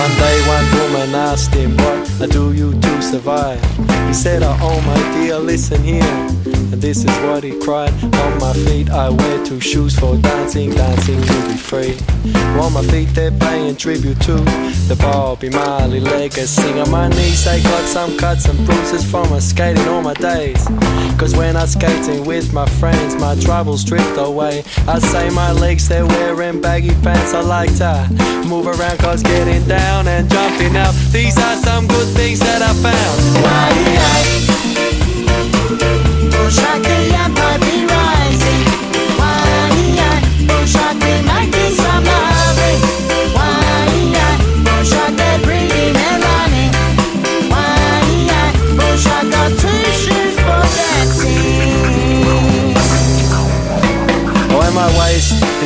One day one woman asked him, what do you do to survive? He said, oh my dear, listen here and this is what he cried. On my feet I wear two shoes for dancing, dancing to be free. On my feet they're paying tribute to the Bobby Marley legacy. On my knees they got some cuts and bruises from my skating all my days. Cause when I'm skating with my friends, my troubles drift away. I say my legs they're wearing baggy pants. I like to move around cause getting down and jumping up These are some good things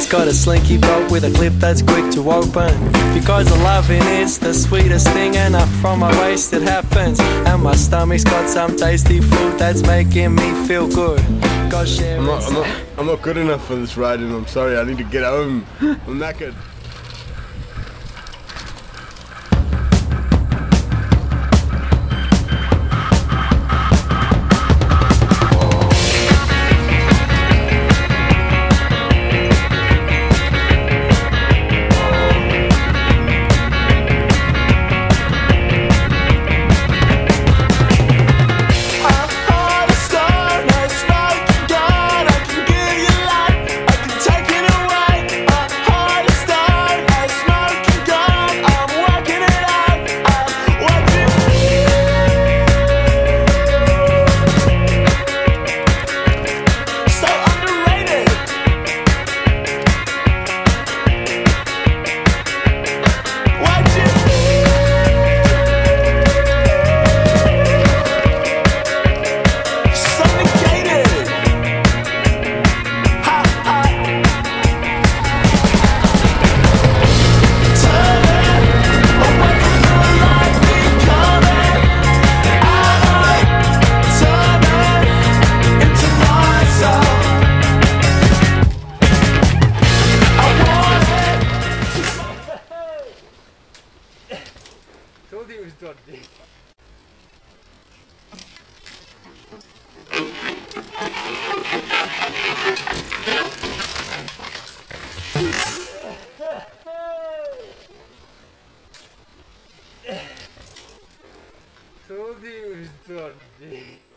it's got a slinky belt with a clip that's quick to open. Because the loving is the sweetest thing, and up from my waist it happens. And my stomach's got some tasty food that's making me feel good. I'm not, I'm not, I'm not good enough for this riding. I'm sorry. I need to get home. I'm knackered. Told you it was dodgy. Told you it was dodgy.